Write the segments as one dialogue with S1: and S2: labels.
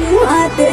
S1: मुआते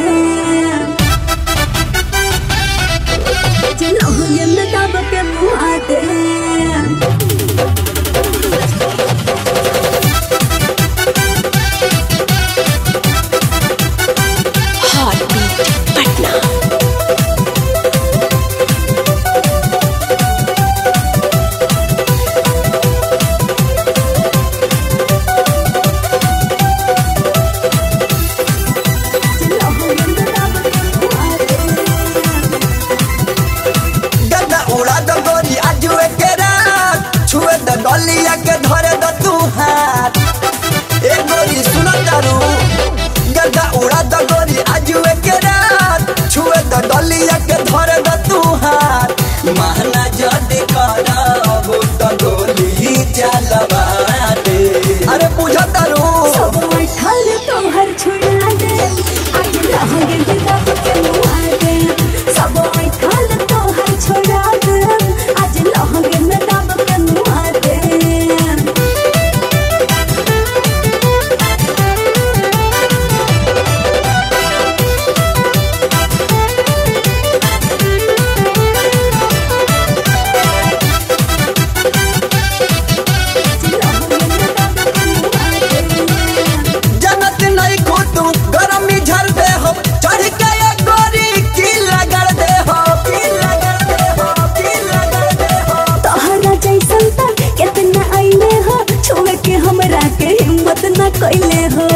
S2: cõi
S1: lê hơn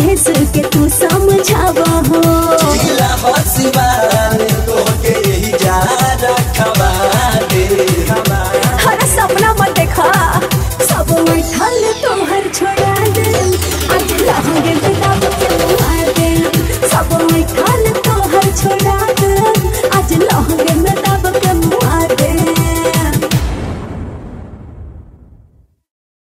S1: भेस के
S3: तू
S1: समझावा हो।